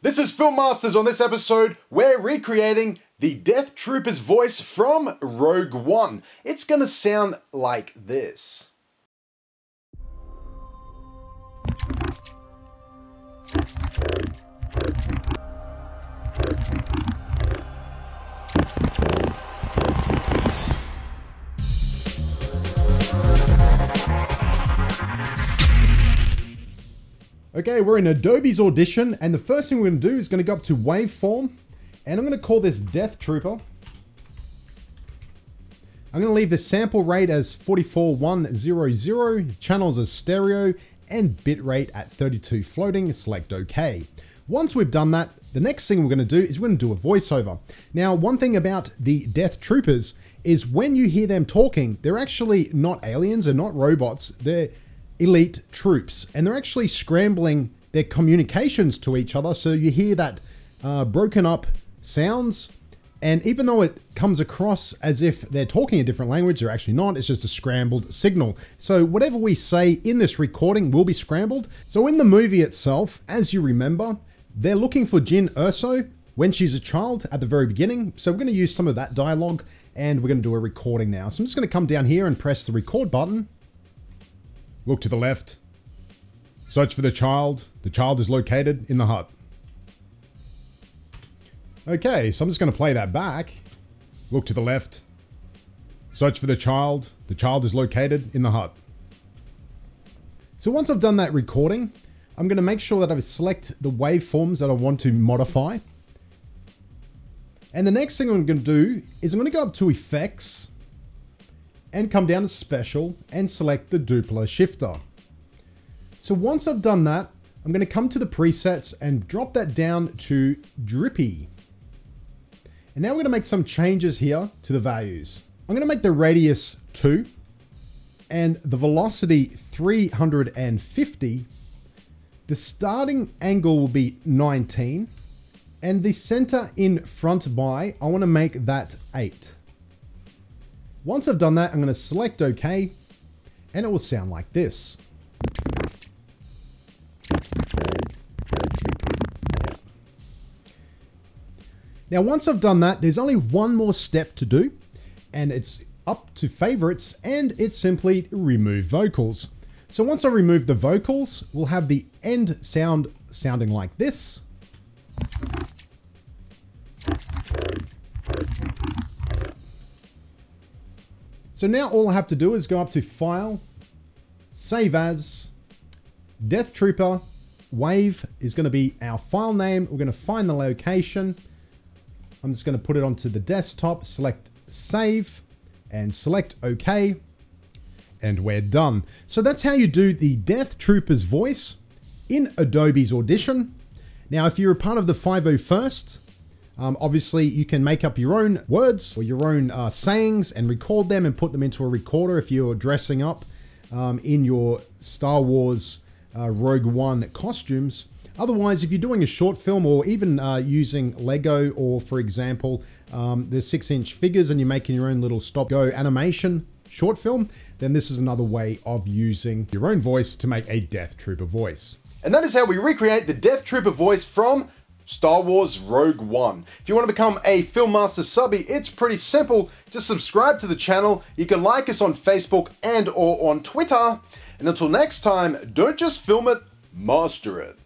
This is Film Masters. On this episode, we're recreating the Death Trooper's voice from Rogue One. It's gonna sound like this. Okay, we're in Adobe's Audition, and the first thing we're going to do is going to go up to Waveform, and I'm going to call this Death Trooper. I'm going to leave the sample rate as 44100, channels as stereo, and bitrate at 32 floating, select OK. Once we've done that, the next thing we're going to do is we're to do a voiceover. Now, one thing about the Death Troopers is when you hear them talking, they're actually not aliens, they're not robots, they're elite troops, and they're actually scrambling their communications to each other. So you hear that uh, broken up sounds, and even though it comes across as if they're talking a different language, they're actually not. It's just a scrambled signal. So whatever we say in this recording will be scrambled. So in the movie itself, as you remember, they're looking for Jyn Erso when she's a child at the very beginning. So we're going to use some of that dialogue and we're going to do a recording now. So I'm just going to come down here and press the record button. Look to the left. Search for the child. The child is located in the hut. Okay, so I'm just going to play that back. Look to the left. Search for the child. The child is located in the hut. So once I've done that recording, I'm going to make sure that I select the waveforms that I want to modify. And the next thing I'm going to do is I'm going to go up to Effects, and come down to special and select the Doppler shifter. So once I've done that, I'm going to come to the presets and drop that down to drippy. And now we're going to make some changes here to the values. I'm going to make the radius 2 and the velocity 350. The starting angle will be 19 and the center in front by, I want to make that 8. Once I've done that, I'm going to select OK, and it will sound like this. Now, once I've done that, there's only one more step to do, and it's up to favorites, and it's simply remove vocals. So once I remove the vocals, we'll have the end sound sounding like this. So now all I have to do is go up to File, Save As, Death Trooper, Wave is going to be our file name. We're going to find the location. I'm just going to put it onto the desktop, select Save, and select OK. And we're done. So that's how you do the Death Trooper's voice in Adobe's Audition. Now, if you're a part of the 501st, um, obviously, you can make up your own words or your own uh, sayings and record them and put them into a recorder if you're dressing up um, in your Star Wars uh, Rogue One costumes. Otherwise, if you're doing a short film or even uh, using Lego or, for example, um, the six inch figures and you're making your own little stop go animation short film, then this is another way of using your own voice to make a Death Trooper voice. And that is how we recreate the Death Trooper voice from Star Wars Rogue One. If you want to become a Film Master subby, it's pretty simple. Just subscribe to the channel. You can like us on Facebook and or on Twitter. And until next time, don't just film it, master it.